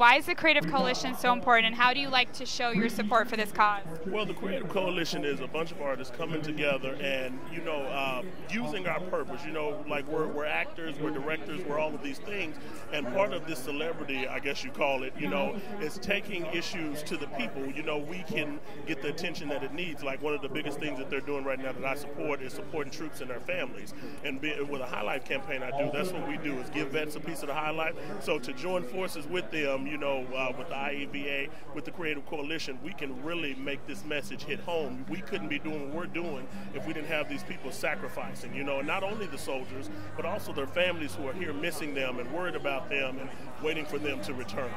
Why is the Creative Coalition so important, and how do you like to show your support for this cause? Well, the Creative Coalition is a bunch of artists coming together and, you know, uh, using our purpose. You know, like we're, we're actors, we're directors, we're all of these things. And part of this celebrity, I guess you call it, you know, is taking issues to the people. You know, we can get the attention that it needs. Like one of the biggest things that they're doing right now that I support is supporting troops and their families. And be, with a High Life campaign I do, that's what we do is give vets a piece of the High Life. So to join forces with them, you know, uh, with the IAVA, with the Creative Coalition, we can really make this message hit home. We couldn't be doing what we're doing if we didn't have these people sacrificing, you know, and not only the soldiers, but also their families who are here missing them and worried about them and waiting for them to return.